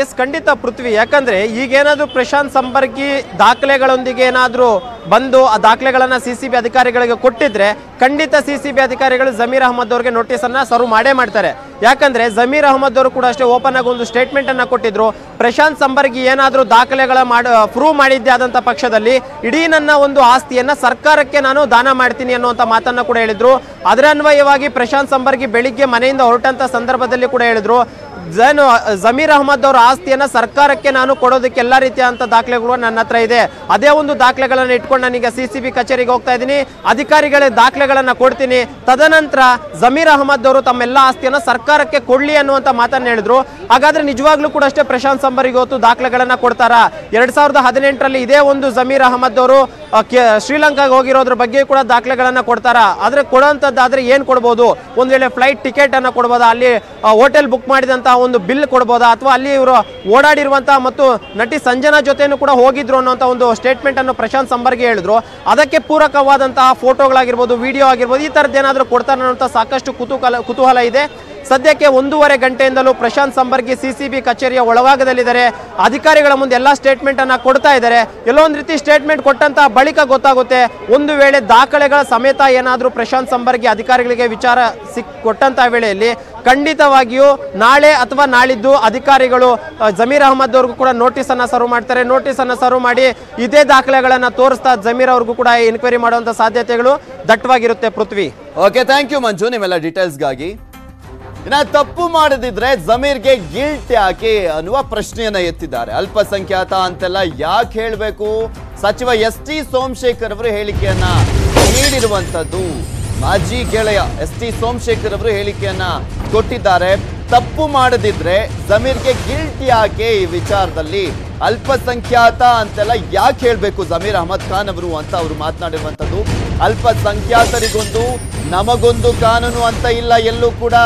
ಎಸ್, ಖಂಡಿತ ಪೃಥ್ವಿ. ಯಾಕಂದ್ರೆ ಈಗೇನಾದ್ರೂ ಪ್ರಶಾಂತ್ ಸಂಪರ್ಕಿ ದಾಖಲೆಗಳೊಂದಿಗೆ ಏನಾದರೂ ಬಂದು ಆ ದಾಖಲೆಗಳನ್ನ ಸಿ ಸಿ ಬಿ ಅಧಿಕಾರಿಗಳಿಗೆ ಕೊಟ್ಟಿದ್ರೆ ಖಂಡಿತ ಸಿ ಸಿ ಬಿ ಅಧಿಕಾರಿಗಳು ಜಮೀರ್ ಅಹಮದ್ ಅವರಿಗೆ ನೋಟಿಸ್ ಅನ್ನ ಸರ್ವ್ ಮಾಡೇ ಮಾಡ್ತಾರೆ. ಯಾಕಂದ್ರೆ ಜಮೀರ್ ಅಹಮದ್ ಅವರು ಕೂಡ ಅಷ್ಟೇ ಓಪನ್ ಆಗಿ ಒಂದು ಸ್ಟೇಟ್ಮೆಂಟ್ ಅನ್ನ ಕೊಟ್ಟಿದ್ರು. ಪ್ರಶಾಂತ್ ಸಂಬರ್ಗಿ ಏನಾದರೂ ದಾಖಲೆಗಳ ಮಾಡ ಪ್ರೂವ್ ಮಾಡಿದ್ದೆ ಆದಂತ ಪಕ್ಷದಲ್ಲಿ ಇಡೀ ನನ್ನ ಒಂದು ಆಸ್ತಿಯನ್ನ ಸರ್ಕಾರಕ್ಕೆ ನಾನು ದಾನ ಮಾಡ್ತೀನಿ ಅನ್ನುವಂಥ ಮಾತನ್ನ ಕೂಡ ಹೇಳಿದ್ರು. ಅದರ ಅನ್ವಯವಾಗಿ ಪ್ರಶಾಂತ್ ಸಂಬರ್ಗಿ ಬೆಳಿಗ್ಗೆ ಮನೆಯಿಂದ ಹೊರಟಂತ ಸಂದರ್ಭದಲ್ಲಿ ಕೂಡ ಹೇಳಿದ್ರು. ಜನು, ಜಮೀರ್ ಅಹಮದ್ ಅವರ ಆಸ್ತಿಯನ್ನ ಸರ್ಕಾರಕ್ಕೆ ನಾನು ಕೊಡೋದಕ್ಕೆ ಎಲ್ಲ ರೀತಿಯಾದಂಥ ದಾಖಲೆಗಳು ನನ್ನ ಹತ್ರ ಇದೆ. ಅದೇ ಒಂದು ದಾಖಲೆಗಳನ್ನ ಇಟ್ಕೊಂಡು ನಾನೀಗ ಸಿ ಸಿ ಬಿ ಕಚೇರಿಗೆ ಹೋಗ್ತಾ ಇದ್ದೀನಿ. ಅಧಿಕಾರಿಗಳ ದಾಖಲೆಗಳನ್ನ ಕೊಡ್ತೀನಿ. ತದನಂತರ ಜಮೀರ್ ಅಹಮದ್ ಅವರು ತಮ್ಮೆಲ್ಲ ಆಸ್ತಿಯನ್ನ ಸರ್ಕಾರಕ್ಕೆ ಕೊಡ್ಲಿ ಅನ್ನುವಂತ ಮಾತನ್ನ ಹೇಳಿದ್ರು. ಹಾಗಾದ್ರೆ ನಿಜವಾಗ್ಲೂ ಕೂಡ ಅಷ್ಟೇ ಪ್ರಶಾಂತ್ ಸಂಬರಿಗೆ ಹೊತ್ತು ದಾಖಲೆಗಳನ್ನ ಕೊಡ್ತಾರಾ? ಎರಡು ಸಾವಿರದ ಹದಿನೆಂಟರಲ್ಲಿ ಇದೇ ಒಂದು ಜಮೀರ್ ಅಹಮದ್ ಅವರು ಶ್ರೀಲಂಕಾಗೆ ಹೋಗಿರೋದ್ರ ಬಗ್ಗೆ ಕೂಡ ದಾಖಲೆಗಳನ್ನು ಕೊಡ್ತಾರಾ. ಆದರೆ ಕೊಡೋಂಥದ್ದಾದರೆ ಏನು ಕೊಡ್ಬೋದು? ಒಂದು ವೇಳೆ ಫ್ಲೈಟ್ ಟಿಕೆಟ್ ಅನ್ನ ಕೊಡ್ಬೋದಾ? ಅಲ್ಲಿ ಹೋಟೆಲ್ ಬುಕ್ ಮಾಡಿದಂತಹ ಒಂದು ಬಿಲ್ ಕೊಡ್ಬೋದಾ? ಅಥವಾ ಅಲ್ಲಿ ಇವರು ಓಡಾಡಿರುವಂತಹ ಮತ್ತು ನಟಿ ಸಂಜನಾ ಜೊತೆನೂ ಕೂಡ ಹೋಗಿದ್ರು ಅನ್ನೋಂಥ ಒಂದು ಸ್ಟೇಟ್ಮೆಂಟ್ ಅನ್ನು ಪ್ರಶಾಂತ್ ಸಂಬರ್ಗೆ ಹೇಳಿದ್ರು. ಅದಕ್ಕೆ ಪೂರಕವಾದಂತಹ ಫೋಟೋಗಳಾಗಿರ್ಬೋದು ವಿಡಿಯೋ ಆಗಿರ್ಬೋದು, ಈ ತರದ್ದು ಏನಾದರೂ ಕೊಡ್ತಾರೆ ಅನ್ನೋಂಥ ಸಾಕಷ್ಟು ಕುತೂಹಲ ಕುತೂಹಲ ಇದೆ. ಸದ್ಯಕ್ಕೆ ಒಂದೂವರೆ ಗಂಟೆಯಿಂದಲೂ ಪ್ರಶಾಂತ್ ಸಂಬರ್ಗಿ ಸಿಸಿಬಿ ಕಚೇರಿಯ ಒಳಭಾಗದಲ್ಲಿದ್ದಾರೆ. ಅಧಿಕಾರಿಗಳ ಮುಂದೆ ಎಲ್ಲ ಸ್ಟೇಟ್ಮೆಂಟ್ ಅನ್ನ ಕೊಡ್ತಾ ಇದ್ದಾರೆ. ಎಲ್ಲೋ ಒಂದು ರೀತಿ ಸ್ಟೇಟ್ಮೆಂಟ್ ಕೊಟ್ಟಂತ ಬಳಿಕ ಗೊತ್ತಾಗುತ್ತೆ. ಒಂದು ವೇಳೆ ದಾಖಲೆಗಳ ಸಮೇತ ಏನಾದರೂ ಪ್ರಶಾಂತ್ ಸಂಬರ್ಗಿ ಅಧಿಕಾರಿಗಳಿಗೆ ವಿಚಾರ ಸಿಕ್ ಕೊಟ್ಟಂತ ವೇಳೆಯಲ್ಲಿ ಖಂಡಿತವಾಗಿಯೂ ನಾಳೆ ಅಥವಾ ನಾಳಿದ್ದು ಅಧಿಕಾರಿಗಳು ಜಮೀರ್ ಅಹಮದ್ ಅವ್ರಿಗೂ ಕೂಡ ನೋಟಿಸ್ ಅನ್ನ ಸರ್ವ್ ಮಾಡ್ತಾರೆ. ನೋಟಿಸ್ ಅನ್ನ ಸರ್ವ್ ಮಾಡಿ ಇದೇ ದಾಖಲೆಗಳನ್ನ ತೋರಿಸ್ತಾ ಜಮೀರ್ ಅವ್ರಿಗೂ ಕೂಡ ಎನ್ಕ್ವೈರಿ ಮಾಡುವಂತ ಸಾಧ್ಯತೆಗಳು ದಟ್ಟವಾಗಿರುತ್ತೆ Prithvi. Okay thank you Manju. ನಿಮ್ಮೆಲ್ಲ ಡೀಟೇಲ್ಸ್ಗಾಗಿ ಇನ್ನ ತಪ್ಪು ಮಾಡದಿದ್ರೆ ಜಮೀರ್ಗೆ ಗಿಲ್ಟ್ ಯಾಕೆ ಅನ್ನುವ ಪ್ರಶ್ನೆಯನ್ನ ಎತ್ತಿದ್ದಾರೆ. ಅಲ್ಪಸಂಖ್ಯಾತ ಅಂತೆಲ್ಲ ಯಾಕೆ ಹೇಳಬೇಕು? ಸಚಿವ ಎಸ್ ಟಿ ಸೋಮಶೇಖರ್ ಅವರು ಹೇಳಿಕೆಯನ್ನ ನೀಡಿರುವಂತದ್ದು ಮಾಜಿ ಗೆಳೆಯ ಎಸ್ ಟಿ ಸೋಮಶೇಖರ್ ಅವರು ಹೇಳಿಕೆಯನ್ನ ಕೊಟ್ಟಿದ್ದಾರೆ. ತಪ್ಪು ಮಾಡದಿದ್ರೆ ಜಮೀರ್ಗೆ ಗಿಲ್ಟ್ ಯಾಕೆ ಈ ವಿಚಾರದಲ್ಲಿ ಅಲ್ಪಸಂಖ್ಯಾತ ಅಂತೆಲ್ಲ ಯಾಕೆ ಹೇಳಬೇಕು ಜಮೀರ್ ಅಹಮದ್ ಖಾನ್ ಅವರು ಅಂತ ಅವರು ಮಾತನಾಡಿರುವಂತದ್ದು. ಅಲ್ಪಸಂಖ್ಯಾತರಿಗೊಂದು, ನಮಗೊಂದು ಕಾನೂನು ಅಂತ ಇಲ್ಲ ಎಲ್ಲೂ ಕೂಡ.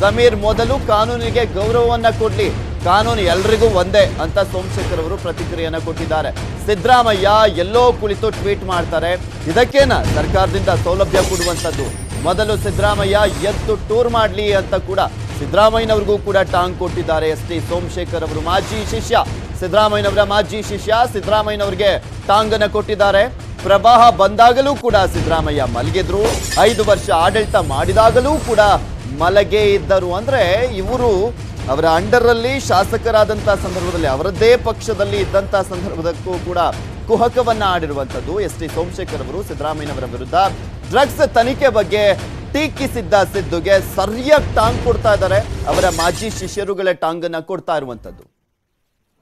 ಜಮೀರ್ ಮೊದಲು ಕಾನೂನಿಗೆ ಗೌರವವನ್ನ ಕೊಡ್ಲಿ. ಕಾನೂನು ಎಲ್ರಿಗೂ ಒಂದೇ ಅಂತ ಸೋಮಶೇಖರ್ ಅವರು ಪ್ರತಿಕ್ರಿಯೆಯನ್ನು ಕೊಟ್ಟಿದ್ದಾರೆ. ಸಿದ್ದರಾಮಯ್ಯ ಎಲ್ಲೋ ಕುಳಿತು ಟ್ವೀಟ್ ಮಾಡ್ತಾರೆ. ಇದಕ್ಕೇನ ಸರ್ಕಾರದಿಂದ ಸೌಲಭ್ಯ ಕೊಡುವಂಥದ್ದು. ಮೊದಲು ಸಿದ್ದರಾಮಯ್ಯ ಎದ್ದು ಟೂರ್ ಮಾಡಲಿ ಅಂತ ಕೂಡ ಸಿದ್ದರಾಮಯ್ಯನವ್ರಿಗೂ ಕೂಡ ಟಾಂಗ್ ಕೊಟ್ಟಿದ್ದಾರೆ ಎಸ್ ಟಿ ಸೋಮಶೇಖರ್ ಅವರು. ಮಾಜಿ ಶಿಷ್ಯ ಸಿದ್ದರಾಮಯ್ಯನವರ ಮಾಜಿ ಶಿಷ್ಯ ಸಿದ್ದರಾಮಯ್ಯನವ್ರಿಗೆ ಟಾಂಗನ್ನು ಕೊಟ್ಟಿದ್ದಾರೆ. ಪ್ರವಾಹ ಬಂದಾಗಲೂ ಕೂಡ ಸಿದ್ದರಾಮಯ್ಯ ಮಲಗಿದ್ರು. ಐದು ವರ್ಷ ಆಡಳಿತ ಮಾಡಿದಾಗಲೂ ಕೂಡ ಮಲಗೇ ಇದ್ದರು. ಅಂದ್ರೆ ಇವರು ಅವರ ಅಂಡರಲ್ಲಿ ಶಾಸಕರಾದಂಥ ಸಂದರ್ಭದಲ್ಲಿ ಅವರದ್ದೇ ಪಕ್ಷದಲ್ಲಿ ಇದ್ದಂತಹ ಸಂದರ್ಭದಕ್ಕೂ ಕೂಡ ಕುಹಕವನ್ನ ಆಡಿರುವಂತದ್ದು ಎಸ್ ಟಿ ಸೋಮಶೇಖರ್ ಅವರು ಸಿದ್ದರಾಮಯ್ಯನವರ ವಿರುದ್ಧ ಡ್ರಗ್ಸ್ ತನಿಖೆ ಬಗ್ಗೆ ಟೀಕಿಸಿದ್ದ ಸಿದ್ದುಗೆ ಸರಿಯಾಗಿ ಟಾಂಗ್ ಕೊಡ್ತಾ ಇದ್ದಾರೆ. ಅವರ ಮಾಜಿ ಶಿಷ್ಯರುಗಳೇ ಟಾಂಗನ್ನು ಕೊಡ್ತಾ ಇರುವಂತದ್ದು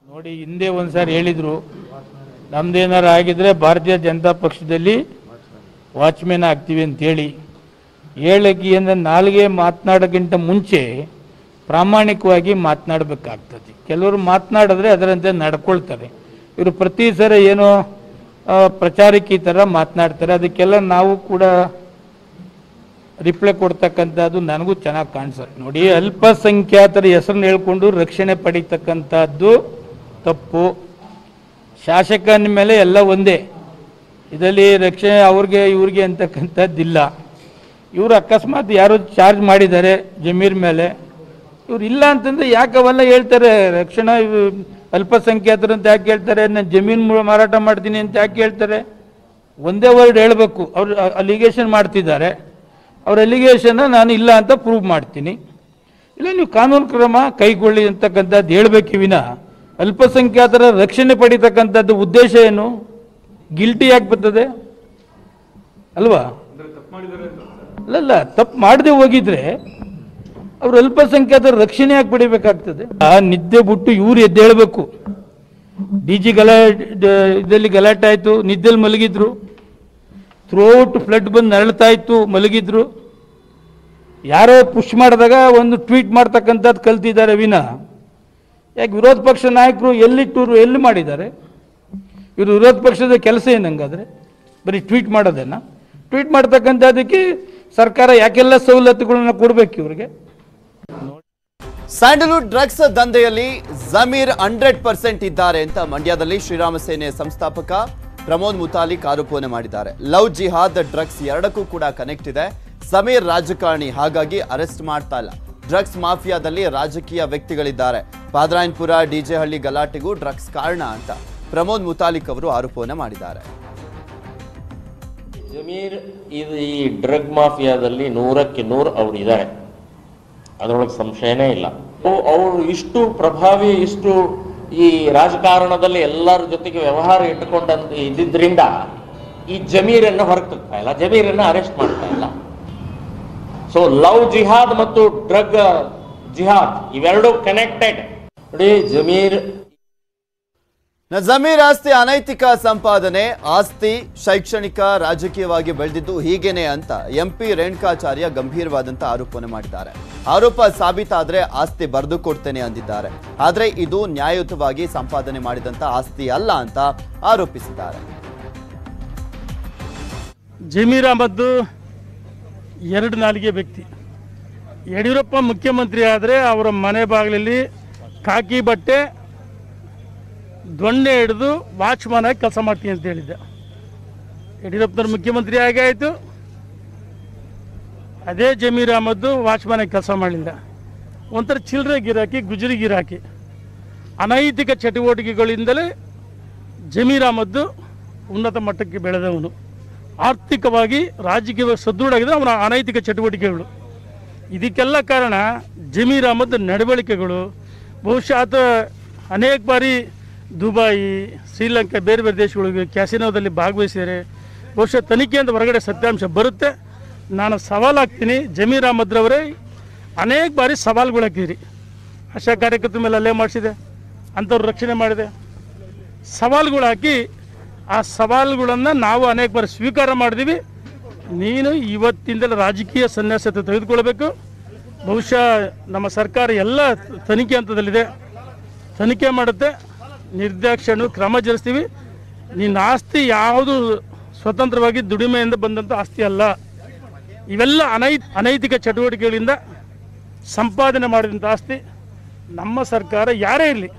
ನೋಡಿ, ಹಿಂದೆ ಒಂದ್ಸಾರಿ ಹೇಳಿದ್ರು, ನಮ್ದೇನಾರು ಆಗಿದ್ರೆ ಭಾರತೀಯ ಜನತಾ ಪಕ್ಷದಲ್ಲಿ ವಾಚ್ಮ್ಯಾನ್ ಆಗ್ತೀವಿ ಅಂತ ಅಂದರೆ ನಾಲ್ಗೆ ಮಾತನಾಡೋಕ್ಕಿಂತ ಮುಂಚೆ ಪ್ರಾಮಾಣಿಕವಾಗಿ ಮಾತನಾಡಬೇಕಾಗ್ತದೆ. ಕೆಲವರು ಮಾತನಾಡಿದ್ರೆ ಅದರಂತೆ ನಡ್ಕೊಳ್ತಾರೆ. ಇವರು ಪ್ರತಿ ಸಲ ಏನೋ ಪ್ರಚಾರಕ್ಕೆ ಥರ ಮಾತನಾಡ್ತಾರೆ. ಅದಕ್ಕೆಲ್ಲ ನಾವು ಕೂಡ ರಿಪ್ಲೈ ಕೊಡ್ತಕ್ಕಂಥದ್ದು ನನಗೂ ಚೆನ್ನಾಗಿ ಕಾಣಿಸುತ್ತೆ ನೋಡಿ, ಅಲ್ಪಸಂಖ್ಯಾತರ ಹೆಸರನ್ನ ಹೇಳ್ಕೊಂಡು ರಕ್ಷಣೆ ಪಡೀತಕ್ಕಂಥದ್ದು ತಪ್ಪು. ಶಾಸಕನ ಮೇಲೆ ಎಲ್ಲ ಒಂದೇ. ಇದರಲ್ಲಿ ರಕ್ಷಣೆ ಅವ್ರಿಗೆ, ಇವ್ರಿಗೆ ಅಂತಕ್ಕಂಥದ್ದಿಲ್ಲ. ಇವರು ಅಕಸ್ಮಾತ್ ಯಾರೋ ಚಾರ್ಜ್ ಮಾಡಿದ್ದಾರೆ ಜಮೀರ್ ಮೇಲೆ. ಇವ್ರು ಇಲ್ಲ ಅಂತಂದ್ರೆ ಯಾಕೆ ಅವೆಲ್ಲ ಹೇಳ್ತಾರೆ? ರಕ್ಷಣಾ ಅಲ್ಪಸಂಖ್ಯಾತರು ಅಂತ ಯಾಕೆ ಹೇಳ್ತಾರೆ? ನಾನು ಜಮೀನು ಮಾರಾಟ ಮಾಡ್ತೀನಿ ಅಂತ ಯಾಕೆ ಹೇಳ್ತಾರೆ? ಒಂದೇ ವರ್ಡ್ ಹೇಳಬೇಕು. ಅವ್ರು ಅಲಿಗೇಷನ್ ಮಾಡ್ತಿದ್ದಾರೆ. ಅವ್ರ ಅಲಿಗೇಷನ್ ನಾನು ಇಲ್ಲ ಅಂತ ಪ್ರೂವ್ ಮಾಡ್ತೀನಿ. ಇಲ್ಲ, ನೀವು ಕಾನೂನು ಕ್ರಮ ಕೈಗೊಳ್ಳಿ ಅಂತಕ್ಕಂಥದ್ದು ಹೇಳಬೇಕು ವಿನ. ಅಲ್ಪಸಂಖ್ಯಾತರ ರಕ್ಷಣೆ ಪಡಿತಕ್ಕಂಥದ್ದು ಉದ್ದೇಶ ಏನು? ಗಿಲ್ಟಿ ಯಾಕೆ ಬರ್ತದೆ? ಅಲ್ವಾ? ಅಲ್ಲಲ್ಲ ತಪ್ಪು ಮಾಡದೆ ಹೋಗಿದ್ರೆ ಅವ್ರು ಅಲ್ಪಸಂಖ್ಯಾತರ ರಕ್ಷಣೆ ಯಾಕೆ ಪಡಿಬೇಕಾಗ್ತದೆ ಆ ನಿದ್ದೆ ಬಿಟ್ಟು ಇವ್ರು ಎದ್ದೇಳಬೇಕು ಡಿ ಜಿ ಗಲಾ ಇದರಲ್ಲಿ ಗಲಾಟೆ ಆಯಿತು ನಿದ್ದೆಲ್ಲಿ ಮಲಗಿದ್ರು. ಥ್ರೋಟ್ ಫ್ಲಡ್ ಬಂದು ನರಳ್ತಾ ಇತ್ತು, ಮಲಗಿದ್ರು. ಯಾರೋ ಪುಷ್ ಮಾಡಿದಾಗ ಒಂದು ಟ್ವೀಟ್ ಮಾಡ್ತಕ್ಕಂಥದ್ದು ಕಲ್ತಿದ್ದಾರೆ ವಿನ. ಯಾಕೆ ವಿರೋಧ ಪಕ್ಷ ನಾಯಕರು ಎಲ್ಲಿ ಟೂರು, ಎಲ್ಲಿ ಮಾಡಿದ್ದಾರೆ? ಇವರು ವಿರೋಧ ಪಕ್ಷದ ಕೆಲಸ ಏನಂಗಾದ್ರೆ? ಬರೀ ಟ್ವೀಟ್ ಮಾಡೋದೇನಾ? ಟ್ವೀಟ್ ಮಾಡ್ತಕ್ಕಂಥದ್ದಕ್ಕೆ ಸರ್ಕಾರ ಯಾಕೆಲ್ಲ ಸವಲತ್ತುಗಳನ್ನ ಕೊಡ್ಬೇಕು ಇವ್ರಿಗೆ? ಸ್ಯಾಂಡಲ್ವುಡ್ ಡ್ರಗ್ಸ್ ದಂಧೆಯಲ್ಲಿ ಜಮೀರ್ ಹಂಡ್ರೆಡ್ ಪರ್ಸೆಂಟ್ ಇದ್ದಾರೆ ಅಂತ ಮಂಡ್ಯದಲ್ಲಿ ಶ್ರೀರಾಮ ಸೇನೆ ಸಂಸ್ಥಾಪಕ ಪ್ರಮೋದ್ ಮುತಾಲಿಕ್ ಆರೋಪವನ್ನು ಮಾಡಿದ್ದಾರೆ. ಲವ್ ಜಿಹಾದ್ ಡ್ರಗ್ಸ್ ಎರಡಕ್ಕೂ ಕೂಡ ಕನೆಕ್ಟ್ ಇದೆ. ಸಮೀರ್ ರಾಜಕಾರಣಿ, ಹಾಗಾಗಿ ಅರೆಸ್ಟ್ ಮಾಡ್ತಾ ಇಲ್ಲ. ಡ್ರಗ್ಸ್ ಮಾಫಿಯಾದಲ್ಲಿ ರಾಜಕೀಯ ವ್ಯಕ್ತಿಗಳಿದ್ದಾರೆ. ಪಾದ್ರಾಯನ್ಪುರ ಡಿಜೆಹಳ್ಳಿ ಗಲಾಟೆಗೂ ಡ್ರಗ್ಸ್ ಕಾರಣ ಅಂತ ಪ್ರಮೋದ್ ಮುತಾಲಿಕ್ ಅವರು ಆರೋಪವನ್ನು ಮಾಡಿದ್ದಾರೆ. ಜಮೀರ್ ಇದು ಈ ಡ್ರಗ್ ಮಾಫಿಯಾದಲ್ಲಿ ನೂರಕ್ಕೆ ನೂರು ಅವ್ರು ಇದ್ದಾರೆ ಅದರೊಳಗೆ ಸಂಶಯನೇ ಇಲ್ಲ. ಅವರು ಇಷ್ಟು ಪ್ರಭಾವಿ, ಇಷ್ಟು ಈ ರಾಜಕಾರಣದಲ್ಲಿ ಎಲ್ಲರ ಜೊತೆಗೆ ವ್ಯವಹಾರ ಇಟ್ಟುಕೊಂಡಂತ ಇದ್ದಿದ್ರಿಂದ ಈ ಜಮೀರನ್ನ ಹೊರಗೆ ತಗ್ತಾ ಇಲ್ಲ, ಜಮೀರನ್ನ ಅರೆಸ್ಟ್ ಮಾಡ್ತಾ ಇಲ್ಲ. ಸೊ ಲವ್ ಜಿಹಾದ್ ಮತ್ತು ಡ್ರಗ್ ಜಿಹಾದ್ ಇವೆರಡು ಕನೆಕ್ಟೆಡ್ ನೋಡಿ, ಜಮೀರ್ ಜಮೀರ್ ಆಸ್ತಿ ಅನೈತಿಕ ಸಂಪಾದನೆ, ಆಸ್ತಿ ಶೈಕ್ಷಣಿಕ ರಾಜಕೀಯವಾಗಿ ಬೆಳೆದಿದ್ದು ಹೀಗೇನೆ ಅಂತ ಎಂಪಿ ರೇಣುಕಾಚಾರ್ಯ ಗಂಭೀರವಾದಂತ ಆರೋಪವನ್ನು ಮಾಡಿದ್ದಾರೆ. ಆರೋಪ ಸಾಬೀತಾದ್ರೆ ಆಸ್ತಿ ಬರೆದು ಕೊಡ್ತೇನೆ ಅಂದಿದ್ದಾರೆ. ಆದ್ರೆ ಇದು ನ್ಯಾಯಯುತವಾಗಿ ಸಂಪಾದನೆ ಮಾಡಿದಂತ ಆಸ್ತಿ ಅಲ್ಲ ಅಂತ ಆರೋಪಿಸಿದ್ದಾರೆ. ಜಮೀರ್ ಅಹಮದ್ ಎರಡು ನಾಲಿಗೆ ವ್ಯಕ್ತಿ. ಯಡಿಯೂರಪ್ಪ ಮುಖ್ಯಮಂತ್ರಿ ಆದರೆ ಅವರ ಮನೆ ಬಾಗಿಲಲ್ಲಿ ಕಾಕಿ ಬಟ್ಟೆ ದೊಣ್ಣೆ ಹಿಡಿದು ವಾಚ್ಮ್ಯಾನ್ ಆಗಿ ಕೆಲಸ ಮಾಡ್ತೀನಿ ಅಂತ ಹೇಳಿದ್ದೆ. ಯಡಿಯೂರಪ್ಪನವ್ರು ಮುಖ್ಯಮಂತ್ರಿ ಆಗೇ ಆಯಿತು. ಅದೇ ಜಮೀರ್ ಅಹಮದ್ದು ವಾಚ್ಮನ್ ಕೆಲಸ ಮಾಡಲಿಲ್ಲ. ಒಂಥರ ಚಿಲ್ಲರೆ ಗಿರಾಕಿ ಗುಜರಿ ಗಿರಾಕಿ ಅನೈತಿಕ ಚಟುವಟಿಕೆಗಳಿಂದಲೇ ಜಮೀರ್ ಅಹಮದ್ದು ಉನ್ನತ ಮಟ್ಟಕ್ಕೆ ಬೆಳೆದವನು. ಆರ್ಥಿಕವಾಗಿ ರಾಜಕೀಯ ಸದೃಢಾಗಿದೆ ಅವನ ಅನೈತಿಕ ಚಟುವಟಿಕೆಗಳು. ಇದಕ್ಕೆಲ್ಲ ಕಾರಣ ಜಮೀರ್ ಅಹಮದ್ ನಡವಳಿಕೆಗಳು. ಬಹುಶಃ ಅನೇಕ ಬಾರಿ ದುಬಾಯಿ ಶ್ರೀಲಂಕಾ ಬೇರೆ ಬೇರೆ ದೇಶಗಳಿಗೆ ಕ್ಯಾಸಿನೋದಲ್ಲಿ ಭಾಗವಹಿಸಿದರೆ ಬಹುಶಃ ತನಿಖೆಯಿಂದ ಹೊರಗಡೆ ಸತ್ಯಾಂಶ ಬರುತ್ತೆ. ನಾನು ಸವಾಲಾಗ್ತೀನಿ ಜಮೀರ್ ಅಹಮದ್ರವರೇ ಅನೇಕ ಬಾರಿ ಸವಾಲುಗಳು ಆಶಾ ಕಾರ್ಯಕರ್ತರ ಮೇಲೆ ಅಲ್ಲೇ ಮಾಡಿಸಿದೆ, ಅಂಥವ್ರು ರಕ್ಷಣೆ ಮಾಡಿದೆ. ಸವಾಲುಗಳು ಹಾಕಿ, ಆ ಸವಾಲುಗಳನ್ನು ನಾವು ಅನೇಕ ಬಾರಿ ಸ್ವೀಕಾರ ಮಾಡಿದೀವಿ. ನೀನು ಇವತ್ತಿಂದಲೇ ರಾಜಕೀಯ ಸನ್ಯಾಸತೆ ತೆಗೆದುಕೊಳ್ಬೇಕು. ಬಹುಶಃ ನಮ್ಮ ಸರ್ಕಾರ ಎಲ್ಲ ತನಿಖೆ ಹಂತದಲ್ಲಿದೆ. ತನಿಖೆ ಮಾಡುತ್ತೆ. ನಿರ್ದಾಕ್ಷಿಣ್ಯ ಕ್ರಮ ಜರುಗಿಸ್ತೀವಿ ನಿನ್ನ ಆಸ್ತಿ ಯಾವುದು ಸ್ವತಂತ್ರವಾಗಿ ದುಡಿಮೆಯಿಂದ ಬಂದಂಥ ಆಸ್ತಿ ಅಲ್ಲ. ಇವೆಲ್ಲ ಅನೈ, ಅನೈತಿಕ ಚಟುವಟಿಕೆಗಳಿಂದ ಸಂಪಾದನೆ ಮಾಡಿದಂಥ ಆಸ್ತಿ. ನಮ್ಮ ಸರ್ಕಾರ ಯಾರೇ ಇರಲಿ,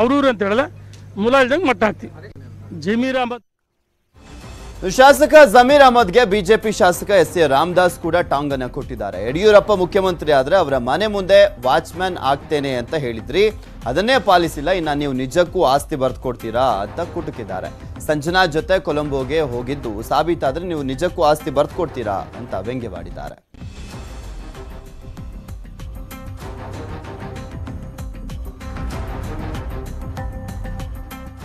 ಅವ್ರೂರು ಅಂತ ಹೇಳಲ್ಲ ಮುಲಾಜಿದಂಗೆ ಮಟ್ಟ ಹಾಕ್ತೀವಿ. ಜಮೀರ್ ಅಹಮದ್. ಶಾಸಕ ಜಮೀರ್ ಅಹಮದ್ಗೆ ಬಿಜೆಪಿ ಶಾಸಕ ಎಸ್ ಎ ರಾಮದಾಸ್ ಕೂಡ ಟಾಂಗ್ ಅನ್ನ ಕೊಟ್ಟಿದ್ದಾರೆ. ಯಡಿಯೂರಪ್ಪ ಮುಖ್ಯಮಂತ್ರಿ ಆದ್ರೆ ಅವರ ಮನೆ ಮುಂದೆ ವಾಚ್ಮ್ಯಾನ್ ಆಗ್ತೇನೆ ಅಂತ ಹೇಳಿದ್ರಿ. ಅದನ್ನೇ ಪಾಲಿಸಿಲ್ಲ, ಇನ್ನ ನೀವು ನಿಜಕ್ಕೂ ಆಸ್ತಿ ಬರೆದುಕೊಡ್ತೀರಾ ಅಂತ ಕುಟುಕಿದ್ದಾರೆ. ಸಂಜನಾ ಜೊತೆ ಕೊಲಂಬೋಗೆ ಹೋಗಿದ್ದು, ಸಾಬೀತಾದ್ರೆ ನೀವು ನಿಜಕ್ಕೂ ಆಸ್ತಿ ಬರ್ದ್ಕೊಡ್ತೀರಾ ಅಂತ ವ್ಯಂಗ್ಯವಾಡಿದ್ದಾರೆ.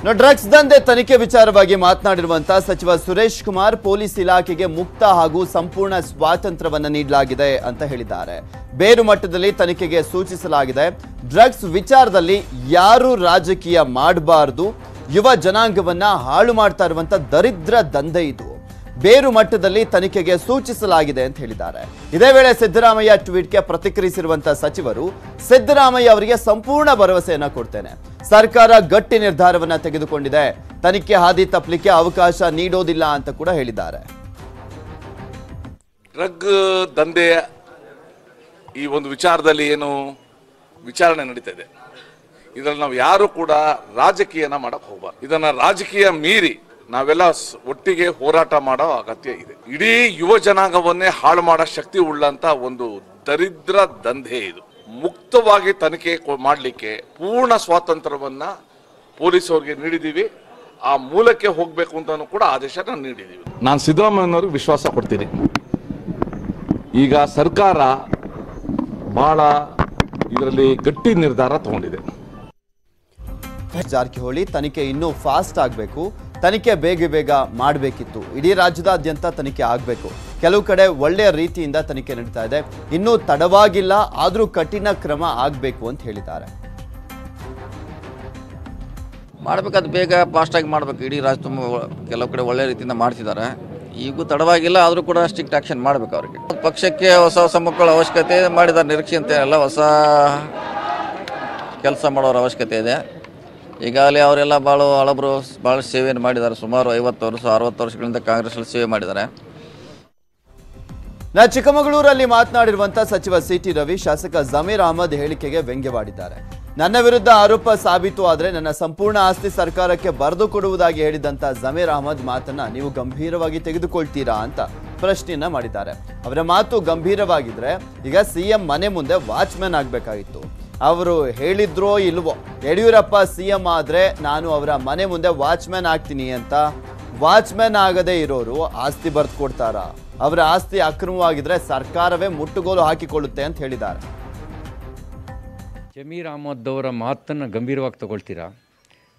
ಡ್ರಗ್ಸ್ ದಂಧೆ ತನಿಖೆ ವಿಚಾರವಾಗಿ ಮಾತನಾಡಿರುವಂತಹ ಸಚಿವ ಸುರೇಶ್ ಕುಮಾರ್ ಪೊಲೀಸ್ ಇಲಾಖೆಗೆ ಮುಕ್ತ ಹಾಗೂ ಸಂಪೂರ್ಣ ಸ್ವಾತಂತ್ರ್ಯವನ್ನು ನೀಡಲಾಗಿದೆ ಅಂತ ಹೇಳಿದ್ದಾರೆ. ಬೇರು ಮಟ್ಟದಲ್ಲಿ ತನಿಖೆಗೆ ಸೂಚಿಸಲಾಗಿದೆ. ಡ್ರಗ್ಸ್ ವಿಚಾರದಲ್ಲಿ ಯಾರು ರಾಜಕೀಯ ಮಾಡಬಾರದು. ಯುವ ಜನಾಂಗವನ್ನ ಹಾಳು ಮಾಡ್ತಾ ಇರುವಂತ ದರಿದ್ರ ದಂಧೆ ಇದು. ಬೇರು ಮಟ್ಟದಲ್ಲಿ ತನಿಖೆಗೆ ಸೂಚಿಸಲಾಗಿದೆ ಅಂತ ಹೇಳಿದ್ದಾರೆ. ಇದೇ ವೇಳೆ ಸಿದ್ದರಾಮಯ್ಯ ಟ್ವೀಟ್ಗೆ ಪ್ರತಿಕ್ರಿಯಿಸಿರುವಂತಹ ಸಚಿವರು, ಸಿದ್ದರಾಮಯ್ಯ ಅವರಿಗೆ ಸಂಪೂರ್ಣ ಭರವಸೆಯನ್ನು ಕೊಡ್ತೇನೆ. ಸರ್ಕಾರ ಗಟ್ಟಿ ನಿರ್ಧಾರವನ್ನ ತೆಗೆದುಕೊಂಡಿದೆ. ತನಿಖೆ ಹಾದಿ ತಪ್ಪಲಿಕ್ಕೆ ಅವಕಾಶ ನೀಡೋದಿಲ್ಲ ಅಂತ ಕೂಡ ಹೇಳಿದ್ದಾರೆ. ಡ್ರಗ್ ದಂಧೆ ಈ ಒಂದು ವಿಚಾರದಲ್ಲಿ ಏನು ವಿಚಾರಣೆ ನಡೀತಾ ಇದೆ. ಇದರಲ್ಲಿ ನಾವು ಯಾರು ಕೂಡ ರಾಜಕೀಯನ ಮಾಡಕ್ ಹೋಗಬಾರ್ದು. ಇದನ್ನ ರಾಜಕೀಯ ಮೀರಿ ನಾವೆಲ್ಲ ಸ್- ಒಟ್ಟಿಗೆ ಹೋರಾಟ ಮಾಡೋ ಅಗತ್ಯ ಇದೆ. ಇಡೀ ಯುವ ಜನಾಂಗವನ್ನೇ ಹಾಳು ಮಾಡೋ ಶಕ್ತಿ ಉಳ್ಳಂತ ಒಂದು ದರಿದ್ರ ದಂಧೆ ಇದು. ಮುಕ್ತವಾಗಿ ತನಿಖೆ ಮಾಡಲಿಕ್ಕೆ ಮಾಡ್ಲಿಕ್ಕೆ ಪೂರ್ಣ ಸ್ವಾತಂತ್ರ್ಯವನ್ನ ಪೊಲೀಸವ್ರಿಗೆ ನೀಡಿದೀವಿ. ಆ ಮೂಲಕ್ಕೆ ಹೋಗ್ಬೇಕು ಅಂತ ಕೂಡ ಆದೇಶ ನೀಡಿದೀವಿ. ನಾನು ಸಿದ್ದರಾಮಯ್ಯನವ್ರಿಗೆ ವಿಶ್ವಾಸ ಕೊಡ್ತೀನಿ. ಈಗ ಸರ್ಕಾರ ಬಹಳ ಇದರಲ್ಲಿ ಗಟ್ಟಿ ನಿರ್ಧಾರ ತಗೊಂಡಿದೆ. ಜಾರಕಿಹೊಳಿ ತನಿಖೆ ಇನ್ನೂ ಫಾಸ್ಟ್ ಆಗಬೇಕು. ತನಿಖೆ ಬೇಗ ಬೇಗ ಮಾಡಬೇಕಿತ್ತು. ಇಡೀ ರಾಜ್ಯದಾದ್ಯಂತ ತನಿಖೆ ಆಗಬೇಕು. ಕೆಲವು ಕಡೆ ಒಳ್ಳೆಯ ರೀತಿಯಿಂದ ತನಿಖೆ ನಡೀತಾ ಇದೆ. ಇನ್ನೂ ತಡವಾಗಿಲ್ಲ, ಆದರೂ ಕಠಿಣ ಕ್ರಮ ಆಗಬೇಕು ಅಂತ ಹೇಳಿದ್ದಾರೆ. ಮಾಡಬೇಕಾದ ಬೇಗ ಫಾಸ್ಟಾಗಿ ಮಾಡಬೇಕು. ಇಡೀ ರಾಜ್ಯ ತುಂಬ ಕೆಲವು ಕಡೆ ಒಳ್ಳೆಯ ರೀತಿಯಿಂದ ಮಾಡ್ತಿದ್ದಾರೆ. ಈಗೂ ತಡವಾಗಿಲ್ಲ, ಆದರೂ ಕೂಡ ಸ್ಟ್ರಿಕ್ಟ್ ಆ್ಯಕ್ಷನ್ ಮಾಡಬೇಕು ಅವರಿಗೆ. ಪಕ್ಷಕ್ಕೆ ಹೊಸ ಹೊಸ ಮಕ್ಕಳ ಅವಶ್ಯಕತೆ, ಮಾಡಿದ ನಿರೀಕ್ಷೆ ಅಂತ ಎಲ್ಲ ಹೊಸ ಕೆಲಸ ಮಾಡೋರ ಅವಶ್ಯಕತೆ ಇದೆ. ಈಗಾಗಲೇ ಅವರೆಲ್ಲ ಭಾಳ ಹಳಬರು, ಭಾಳ ಸೇವೆಯನ್ನು ಮಾಡಿದ್ದಾರೆ. ಸುಮಾರು ಐವತ್ತು ವರ್ಷ, ಅರವತ್ತು ವರ್ಷಗಳಿಂದ ಕಾಂಗ್ರೆಸ್ನಲ್ಲಿ ಸೇವೆ ಮಾಡಿದ್ದಾರೆ. ನಾ ಚಿಕ್ಕಮಗಳೂರಲ್ಲಿ ಮಾತನಾಡಿರುವಂತಹ ಸಚಿವ ಸಿಟಿ ರವಿ, ಶಾಸಕ ಜಮೀರ್ ಅಹಮದ್ ಹೇಳಿಕೆಗೆ ವ್ಯಂಗ್ಯವಾಡಿದ್ದಾರೆ. ನನ್ನ ವಿರುದ್ಧ ಆರೋಪ ಸಾಬೀತು ಆದರೆ ನನ್ನ ಸಂಪೂರ್ಣ ಆಸ್ತಿ ಸರ್ಕಾರಕ್ಕೆ ಬರೆದು ಕೊಡುವುದಾಗಿ ಹೇಳಿದಂತ ಜಮೀರ್ ಅಹಮದ್ ಮಾತನ್ನ ನೀವು ಗಂಭೀರವಾಗಿ ತೆಗೆದುಕೊಳ್ತೀರಾ ಅಂತ ಪ್ರಶ್ನೆಯನ್ನ ಮಾಡಿದ್ದಾರೆ. ಅವರ ಮಾತು ಗಂಭೀರವಾಗಿದ್ರೆ ಈಗ ಸಿಎಂ ಮನೆ ಮುಂದೆ ವಾಚ್ಮ್ಯಾನ್ ಆಗ್ಬೇಕಾಗಿತ್ತು. ಅವರು ಹೇಳಿದ್ರೋ ಇಲ್ವೋ? ಯಡಿಯೂರಪ್ಪ ಸಿ ಎಂ ಆದ್ರೆ ನಾನು ಅವರ ಮನೆ ಮುಂದೆ ವಾಚ್ಮ್ಯಾನ್ ಆಗ್ತೀನಿ ಅಂತ. ವಾಚ್ಮ್ಯಾನ್ ಆಗದೆ ಇರೋರು ಆಸ್ತಿ ಬರ್ದು ಕೊಡ್ತಾರ? ಅವರ ಆಸ್ತಿ ಅಕ್ರಮವಾಗಿದ್ರೆ ಸರ್ಕಾರವೇ ಮುಟ್ಟುಗೋಲು ಹಾಕಿಕೊಳ್ಳುತ್ತೆ ಅಂತ ಹೇಳಿದ್ದಾರೆ. ಜಮೀರ್ ಅಹಮದ್ ಅವರ ಮಾತನ್ನು ಗಂಭೀರವಾಗಿ ತಗೊಳ್ತೀರಾ?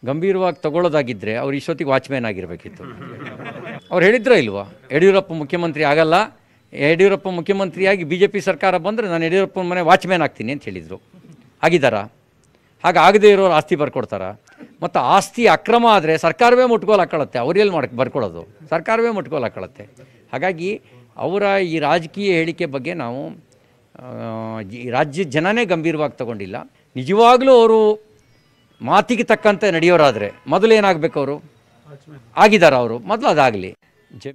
ಗಂಭೀರವಾಗಿ ತಗೊಳ್ಳೋದಾಗಿದ್ದರೆ ಅವ್ರು ಇಷ್ಟೊತ್ತಿಗೆ ವಾಚ್ಮ್ಯಾನ್ ಆಗಿರಬೇಕಿತ್ತು. ಅವ್ರು ಹೇಳಿದ್ರ ಇಲ್ವಾ? ಯಡಿಯೂರಪ್ಪ ಮುಖ್ಯಮಂತ್ರಿ ಆಗಲ್ಲ. ಯಡಿಯೂರಪ್ಪ ಮುಖ್ಯಮಂತ್ರಿಯಾಗಿ ಬಿ ಸರ್ಕಾರ ಬಂದರೆ ನಾನು ಯಡಿಯೂರಪ್ಪನ ಮನೆ ವಾಚ್ಮ್ಯಾನ್ ಆಗ್ತೀನಿ ಅಂತ ಹೇಳಿದರು. ಆಗಿದ್ದಾರಾ? ಹಾಗೆ ಆಗದೇ ಇರೋರು ಆಸ್ತಿ ಬರ್ಕೊಡ್ತಾರ? ಮತ್ತು ಆಸ್ತಿ ಅಕ್ರಮ ಆದರೆ ಸರ್ಕಾರವೇ ಮುಟ್ಕೋಲು ಹಾಕೊಳ್ಳುತ್ತೆ ಎಲ್ಲಿ ಮಾಡಕ್ಕೆ ಬರ್ಕೊಳ್ಳೋದು ಸರ್ಕಾರವೇ ಮುಟ್ಕೋಲು ಹಾಕೊಳ್ಳುತ್ತೆ ಹಾಗಾಗಿ ಅವರ ಈ ರಾಜಕೀಯ ಹೇಳಿಕೆ ಬಗ್ಗೆ ನಾವು ರಾಜ್ಯ ಜನನೇ ಗಂಭೀರವಾಗಿ ತಗೊಂಡಿಲ್ಲ. ನಿಜವಾಗ್ಲೂ ಅವರು ಮಾತಿಗೆ ತಕ್ಕಂತೆ ನಡೆಯೋರಾದರೆ ಮೊದಲು ಏನಾಗಬೇಕು ಅವರು? ಆಗಿದ್ದಾರೆ ಅವರು, ಮೊದಲು ಅದಾಗಲಿ. ಜ